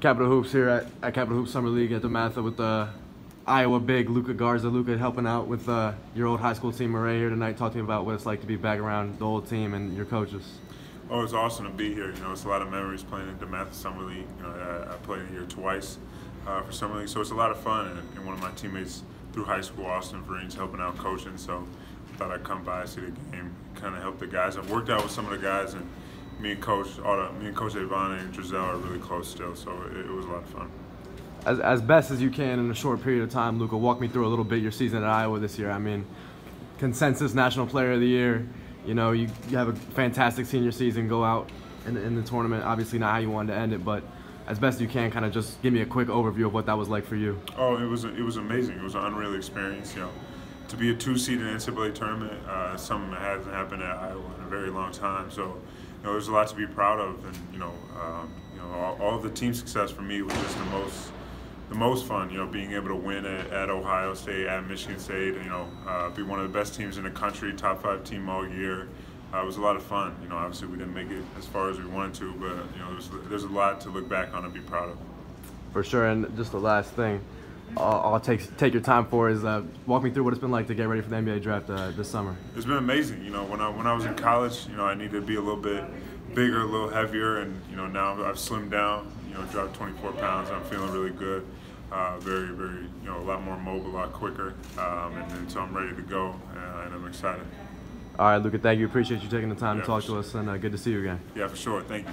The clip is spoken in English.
Capitol Hoops here at, at Capitol Hoops Summer League at DeMatha with the Iowa big Luka Garza. Luka helping out with uh, your old high school team, Maret, here tonight. Talk to me about what it's like to be back around the old team and your coaches. Oh, it's awesome to be here. You know, it's a lot of memories playing in DeMatha Summer League. You know, I, I played here twice uh, for Summer League, so it's a lot of fun. And, and, one of my teammates through high school, Austin Vereen's helping out coaching, so I thought I'd come by, see the game, kind of help the guys. I've worked out with some of the guys and me and Coach, all the, me and Coach Avon and Drizel are really close still, so it, it was a lot of fun. As, as best as you can in a short period of time, Luka, walk me through a little bit your season at Iowa this year. I mean, consensus National Player of the Year. You know, you, you have a fantastic senior season, go out in, in the tournament. Obviously, not how you wanted to end it, but as best you can, kind of just give me a quick overview of what that was like for you. Oh, it was it was amazing. It was an unreal experience. You know, to be a two seed in NCAA tournament, uh, something that hasn't happened at Iowa in a very long time. So you know, there's a lot to be proud of, and you know, um, you know, all, all, the team success for me was just the most, the most fun. You know, being able to win at, at Ohio State, at Michigan State, and, you know, uh, be one of the best teams in the country, top five team all year. Uh, it was a lot of fun. You know, obviously we didn't make it as far as we wanted to, but you know, there's, there's a lot to look back on and be proud of. For sure, and just the last thing. I'll, I'll, take take your time for is uh, walk me through what it's been like to get ready for the NBA draft uh, this summer. It's been amazing. You know, when I when I was in college, you know, I needed to be a little bit bigger, a little heavier, and you know now I've slimmed down. You know, dropped 24 pounds. I'm feeling really good. Uh, very, very, you know, a lot more mobile, a lot quicker, um, and, and, so I'm ready to go, uh, and I'm excited. All right, Luka, thank you. Appreciate you taking the time yeah, to talk to us, and uh, good to see you again. Yeah, for sure. Thank you.